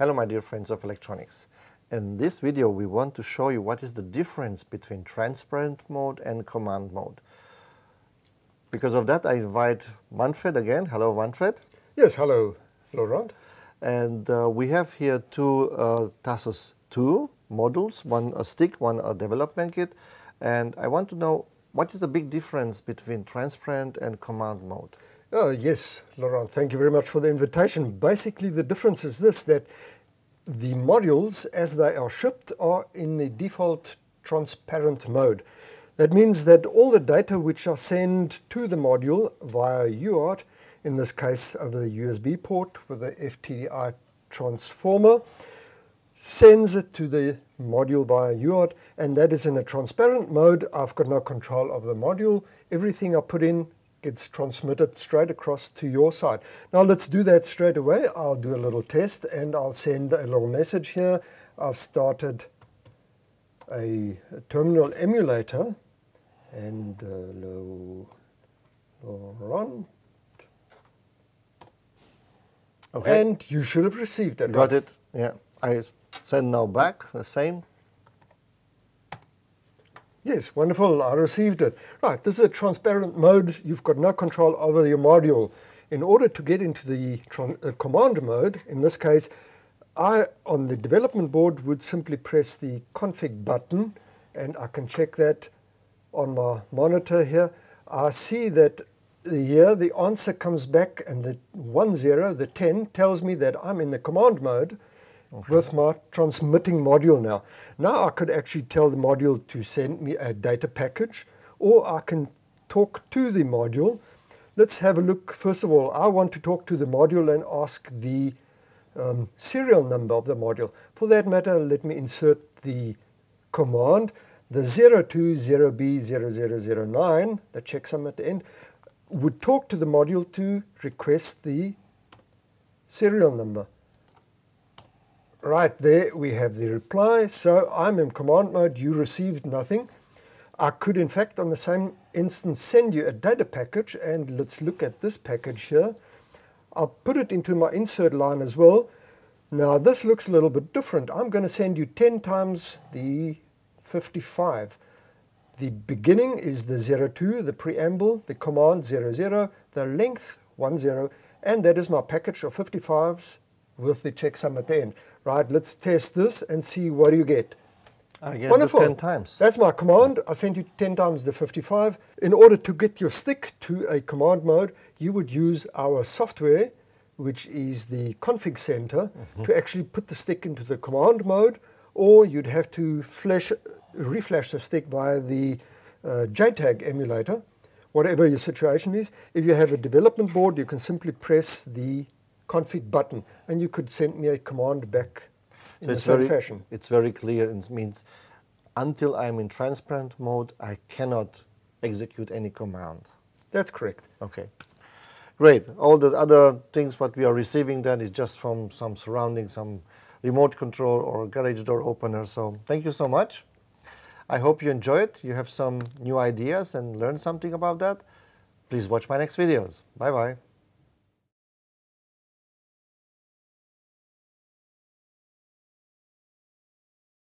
Hello my dear friends of electronics. In this video we want to show you what is the difference between transparent mode and command mode. Because of that I invite Manfred again. Hello Manfred. Yes, hello Lorandt. And uh, we have here two uh, Tarvos 2 modules, one a stick, one a development kit. And I want to know what is the big difference between transparent and command mode? Oh, yes, Lorandt, thank you very much for the invitation. Basically, the difference is this, that the modules, as they are shipped, are in the default transparent mode. That means that all the data which are sent to the module via UART, in this case over the USB port with the FTDI transformer, sends it to the module via UART, and that is in a transparent mode. I've got no control of the module. Everything I put in gets transmitted straight across to your side. Now let's do that straight away. I'll do a little test and I'll send a little message here. I've started a, a terminal emulator and uh, run. Okay. And you should have received it. Got right? it. Yeah. I send now back the same. Yes, wonderful. I received it. Right, this is a transparent mode. You've got no control over your module. In order to get into the uh, command mode, in this case, I, on the development board, would simply press the config button, and I can check that on my monitor here. I see that here the answer comes back, and the 1, 0, the 10, tells me that I'm in the command mode okay. with my transmitting module now. Now I could actually tell the module to send me a data package or I can talk to the module. Let's have a look. First of all, I want to talk to the module and ask the um, serial number of the module. For that matter, let me insert the command. The 020B0009, the checksum at the end, would talk to the module to request the serial number. Right there we have the reply. So I'm in command mode, you received nothing. I could in fact on the same instance send you a data package and let's look at this package here. I'll put it into my insert line as well. Now this looks a little bit different. I'm going to send you 10 times the 55. The beginning is the 02, the preamble, the command 00, the length 10, and that is my package of 55s with the checksum at the end. Right, let's test this and see what you get. I get Wonderful. 10 times. That's my command. I sent you 10 times the 55. In order to get your stick to a command mode, you would use our software, which is the config center, mm -hmm. to actually put the stick into the command mode, or you'd have to flash, reflash the stick via the uh, JTAG emulator, whatever your situation is. If you have a development board, you can simply press the config button, and you could send me a command back in so the same very, fashion. It's very clear. It means until I'm in transparent mode, I cannot execute any command. That's correct. Okay. Great. All the other things what we are receiving then is just from some surrounding, some remote control or garage door opener. So thank you so much. I hope you enjoy it. You have some new ideas and learn something about that. Please watch my next videos. Bye-bye.